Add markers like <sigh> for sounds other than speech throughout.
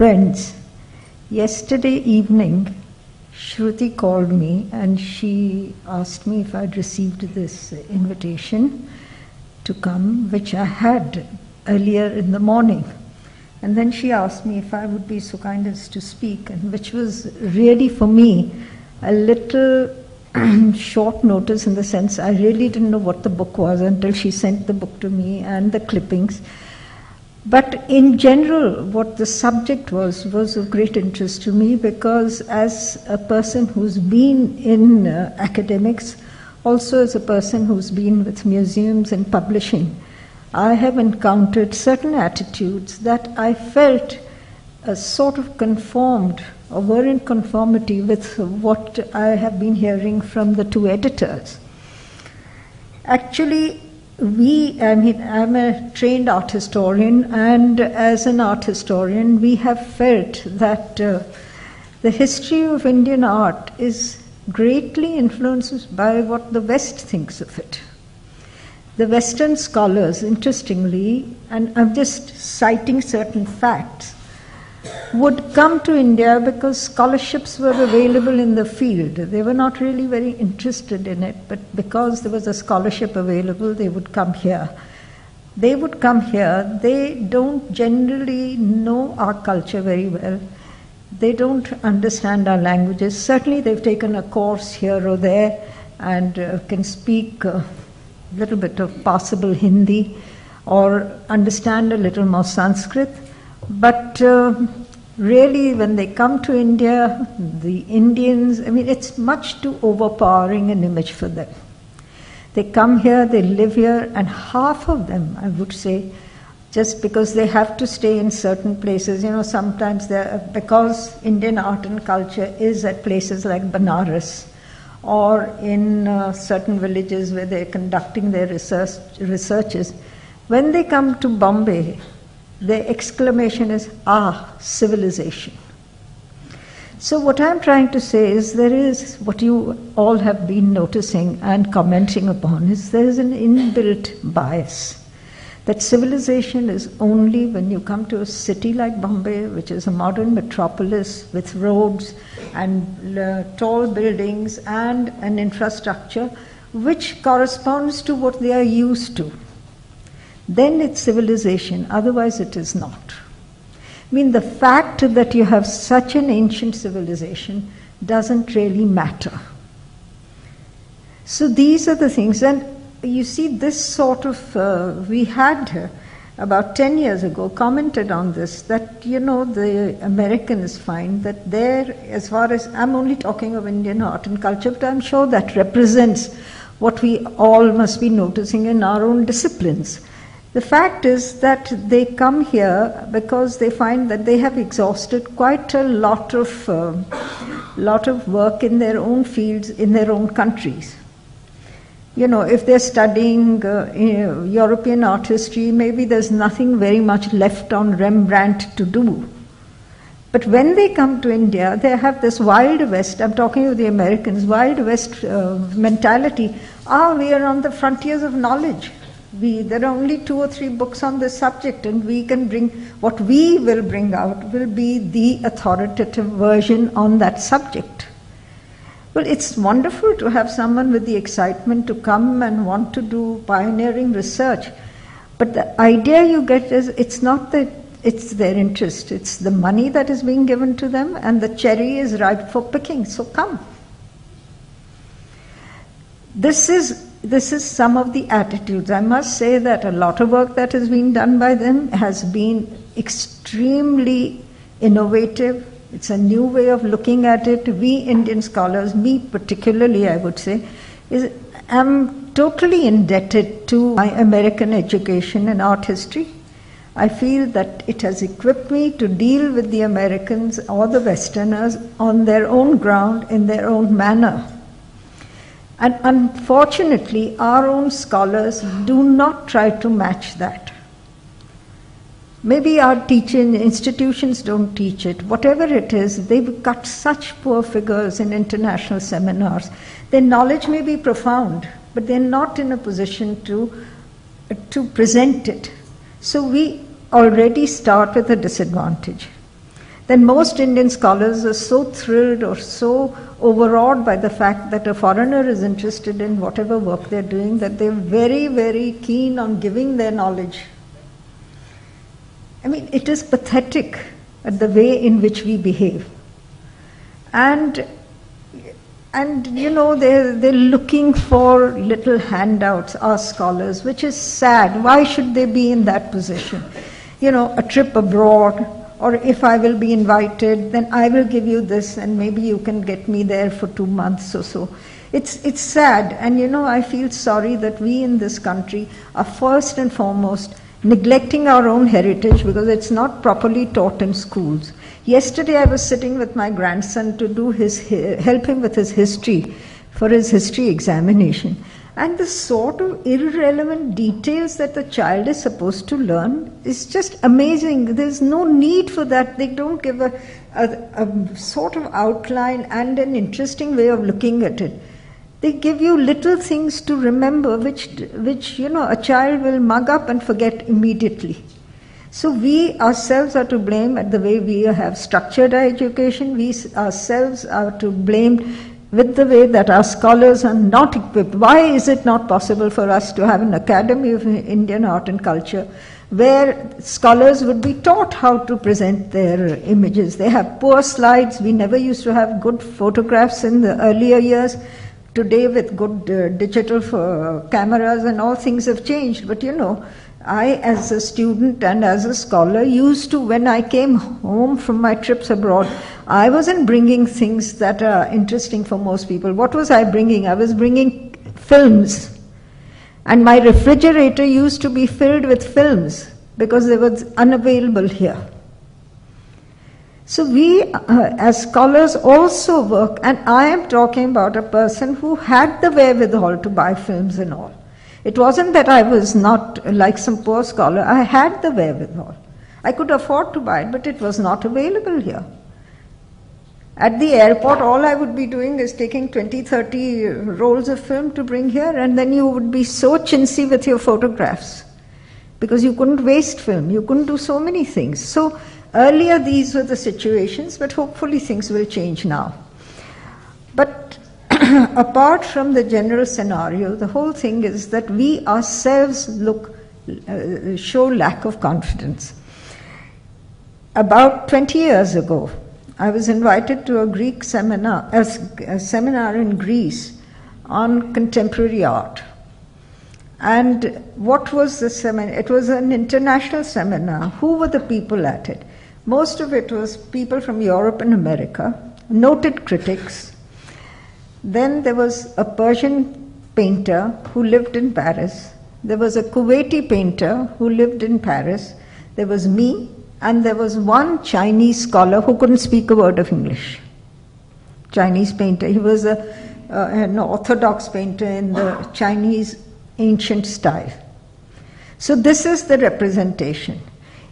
Friends, yesterday evening, Shruti called me and she asked me if I'd received this invitation to come, which I had earlier in the morning. And then she asked me if I would be so kind as to speak, and which was really for me a little <clears throat> short notice in the sense I really didn't know what the book was until she sent the book to me and the clippings. But in general, what the subject was was of great interest to me because, as a person who's been in uh, academics, also as a person who's been with museums and publishing, I have encountered certain attitudes that I felt a sort of conformed or were in conformity with what I have been hearing from the two editors. Actually, we, I mean, I'm a trained art historian, and as an art historian, we have felt that uh, the history of Indian art is greatly influenced by what the West thinks of it. The Western scholars, interestingly, and I'm just citing certain facts, would come to India because scholarships were available in the field. They were not really very interested in it, but because there was a scholarship available, they would come here. They would come here. They don't generally know our culture very well. They don't understand our languages. Certainly, they've taken a course here or there and uh, can speak a little bit of possible Hindi or understand a little more Sanskrit. But uh, really, when they come to India, the Indians, I mean, it's much too overpowering an image for them. They come here, they live here, and half of them, I would say, just because they have to stay in certain places, you know, sometimes because Indian art and culture is at places like Banaras or in uh, certain villages where they're conducting their research, researches, when they come to Bombay, the exclamation is, ah, civilization. So, what I'm trying to say is there is what you all have been noticing and commenting upon is there is an inbuilt bias that civilization is only when you come to a city like Bombay, which is a modern metropolis with roads and uh, tall buildings and an infrastructure which corresponds to what they are used to then it's civilization, otherwise, it is not. I mean, the fact that you have such an ancient civilization doesn't really matter. So, these are the things, and you see, this sort of, uh, we had uh, about 10 years ago commented on this that, you know, the Americans find that there, as far as I'm only talking of Indian art and culture, but I'm sure that represents what we all must be noticing in our own disciplines the fact is that they come here because they find that they have exhausted quite a lot of uh, lot of work in their own fields in their own countries. You know, if they're studying uh, European art history, maybe there's nothing very much left on Rembrandt to do. But when they come to India, they have this Wild West, I'm talking of the Americans, Wild West uh, mentality. Ah, we are on the frontiers of knowledge we, there are only two or three books on this subject, and we can bring what we will bring out will be the authoritative version on that subject. Well, it's wonderful to have someone with the excitement to come and want to do pioneering research, but the idea you get is it's not that it's their interest, it's the money that is being given to them, and the cherry is ripe for picking, so come. This is this is some of the attitudes. I must say that a lot of work that has been done by them has been extremely innovative. It's a new way of looking at it. We Indian scholars, me particularly, I would say, is am totally indebted to my American education in art history. I feel that it has equipped me to deal with the Americans or the Westerners on their own ground in their own manner. And unfortunately, our own scholars do not try to match that. Maybe our teaching institutions don't teach it. Whatever it is, they've cut such poor figures in international seminars. Their knowledge may be profound, but they're not in a position to, to present it. So we already start with a disadvantage. Then most Indian scholars are so thrilled or so overawed by the fact that a foreigner is interested in whatever work they're doing that they're very, very keen on giving their knowledge. I mean, it is pathetic at the way in which we behave. And and you know they're, they're looking for little handouts our scholars which is sad why should they be in that position you know a trip abroad or if i will be invited then i will give you this and maybe you can get me there for 2 months or so. It's it's sad. And you know i feel sorry that we in this country are first and foremost neglecting our own heritage because it's not properly taught in schools. Yesterday, I was sitting with my grandson to do his help him with his history for his history examination. And the sort of irrelevant details that the child is supposed to learn is just amazing. There's no need for that. They don't give a, a, a sort of outline and an interesting way of looking at it. They give you little things to remember, which, which you know, a child will mug up and forget immediately. So we ourselves are to blame at the way we have structured our education. We ourselves are to blame with the way that our scholars are not equipped. Why is it not possible for us to have an Academy of Indian Art and Culture where scholars would be taught how to present their images? They have poor slides. We never used to have good photographs in the earlier years. Today, with good uh, digital uh, cameras and all things have changed, but you know, I, as a student and as a scholar, used to, when I came home from my trips abroad, I wasn't bringing things that are interesting for most people. What was I bringing? I was bringing films. And my refrigerator used to be filled with films because they were unavailable here. So, we uh, as scholars also work, and I am talking about a person who had the wherewithal to buy films and all. It wasn't that I was not like some poor scholar. I had the wherewithal. I could afford to buy it, but it was not available here. At the airport, all I would be doing is taking 20, 30 rolls of film to bring here, and then you would be so chintzy with your photographs because you couldn't waste film. You couldn't do so many things. So, earlier these were the situations, but hopefully things will change now. But <clears throat> apart from the general scenario, the whole thing is that we ourselves look uh, show lack of confidence. About 20 years ago, I was invited to a Greek seminar, a, a seminar in Greece on contemporary art. And what was the seminar? It was an international seminar. Who were the people at it? Most of it was people from Europe and America, noted critics, then there was a Persian painter who lived in Paris. There was a Kuwaiti painter who lived in Paris. There was me, and there was one Chinese scholar who couldn't speak a word of English. Chinese painter. He was a, uh, an orthodox painter in the Chinese ancient style. So, this is the representation.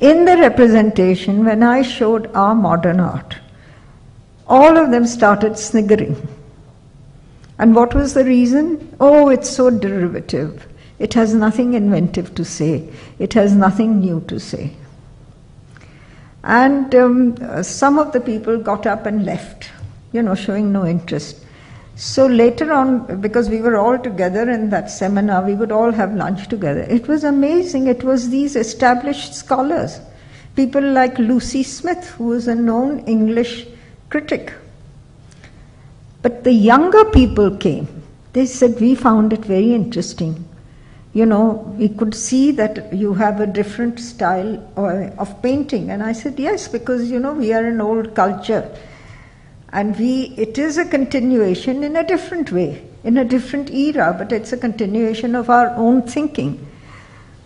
In the representation, when I showed our modern art, all of them started sniggering and what was the reason? Oh, it's so derivative. It has nothing inventive to say, it has nothing new to say. And um, some of the people got up and left, you know, showing no interest. So later on, because we were all together in that seminar, we would all have lunch together. It was amazing. It was these established scholars, people like Lucie-Smith, who was a known English critic but the younger people came. They said, We found it very interesting. You know, we could see that you have a different style of painting. And I said, Yes, because, you know, we are an old culture. And we, it is a continuation in a different way, in a different era, but it's a continuation of our own thinking.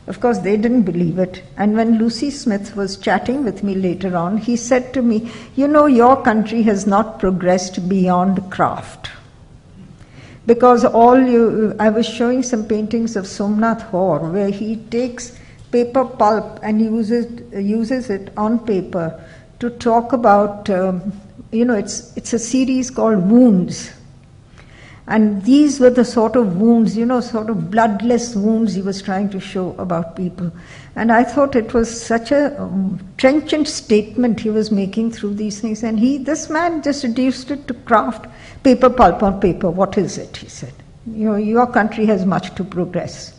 Of course, they didn't believe it. And when Lucie-Smith was chatting with me later on, he said to me, You know, your country has not progressed beyond craft. Because all you, I was showing some paintings of Somnath Hore where he takes paper pulp and uses, uses it on paper to talk about, um, you know, it's, it's a series called Wounds. And these were the sort of wounds, you know, sort of bloodless wounds he was trying to show about people. And I thought it was such a um, trenchant statement he was making through these things. And he, this man just reduced it to craft paper pulp on paper. What is it? He said. You know, your country has much to progress.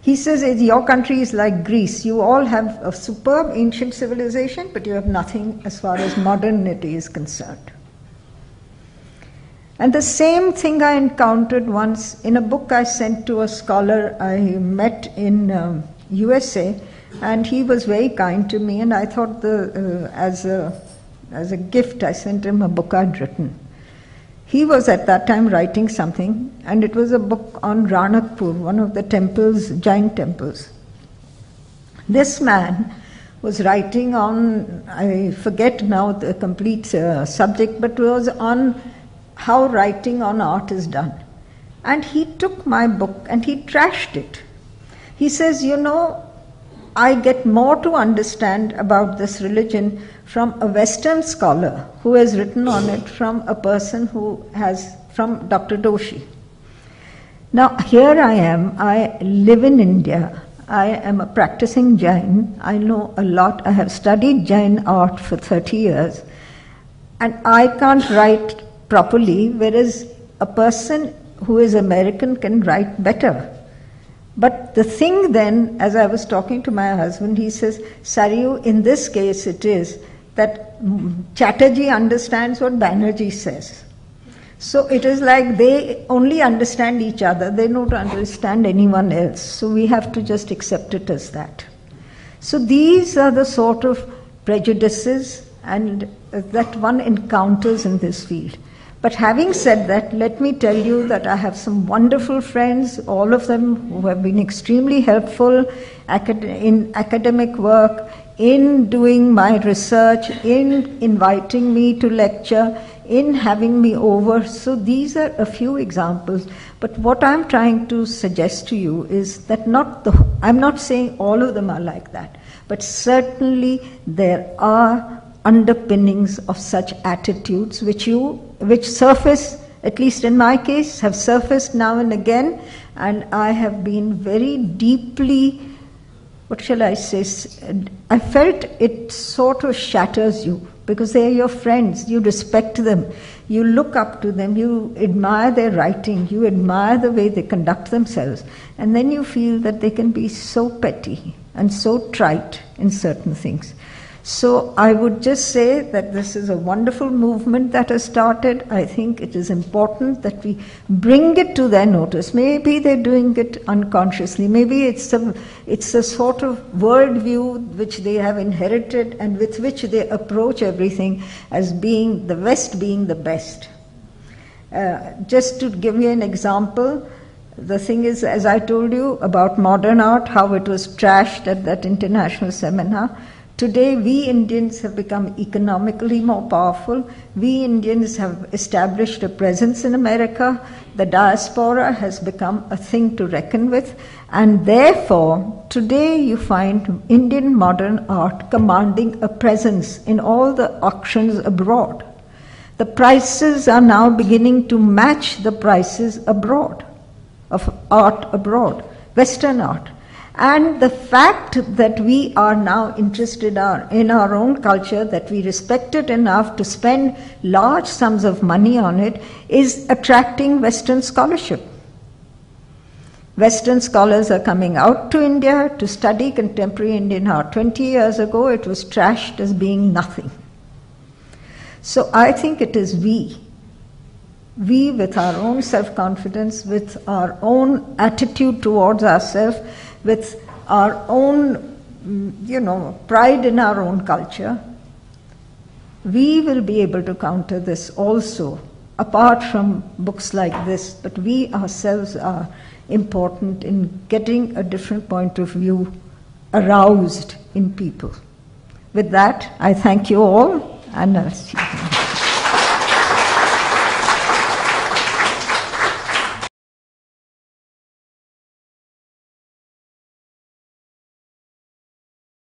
He says your country is like Greece. You all have a superb ancient civilization, but you have nothing as far as modernity is concerned. And the same thing I encountered once in a book I sent to a scholar I met in um, USA, and he was very kind to me. And I thought, the, uh, as a as a gift, I sent him a book I'd written. He was at that time writing something, and it was a book on Ranakpur, one of the temples, giant temples. This man was writing on, I forget now the complete uh, subject, but was on how writing on art is done. And he took my book and he trashed it. He says, You know, I get more to understand about this religion from a Western scholar who has written on it from a person who has, from Dr. Doshi. Now, here I am, I live in India. I am a practicing Jain. I know a lot. I have studied Jain art for 30 years. And I can't write properly, whereas a person who is American can write better. But the thing then, as I was talking to my husband, he says, Saryu, in this case it is that Chatterjee understands what Banerjee says. So it is like they only understand each other, they don't understand anyone else. So we have to just accept it as that. So these are the sort of prejudices and that one encounters in this field. But having said that, let me tell you that I have some wonderful friends, all of them who have been extremely helpful in academic work, in doing my research, in inviting me to lecture, in having me over. So these are a few examples. But what I'm trying to suggest to you is that not the, I'm not saying all of them are like that, but certainly there are underpinnings of such attitudes which you which surface, at least in my case, have surfaced now and again, and I have been very deeply, what shall I say, I felt it sort of shatters you because they are your friends, you respect them, you look up to them, you admire their writing, you admire the way they conduct themselves, and then you feel that they can be so petty and so trite in certain things. So I would just say that this is a wonderful movement that has started. I think it is important that we bring it to their notice. Maybe they're doing it unconsciously. Maybe it's a, it's a sort of worldview which they have inherited and with which they approach everything as being the West being the best. Uh, just to give you an example, the thing is, as I told you about modern art, how it was trashed at that international seminar. Today, we Indians have become economically more powerful. We Indians have established a presence in America. The diaspora has become a thing to reckon with. And therefore, today you find Indian modern art commanding a presence in all the auctions abroad. The prices are now beginning to match the prices abroad, of art abroad, Western art. And the fact that we are now interested in our own culture, that we respect it enough to spend large sums of money on it, is attracting Western scholarship. Western scholars are coming out to India to study contemporary Indian art. 20 years ago, it was trashed as being nothing. So I think it is we, we with our own self confidence, with our own attitude towards ourselves, with our own, mm, you know, pride in our own culture, we will be able to counter this also, apart from books like this. But we ourselves are important in getting a different point of view aroused in people. With that, I thank you all and I'll see you.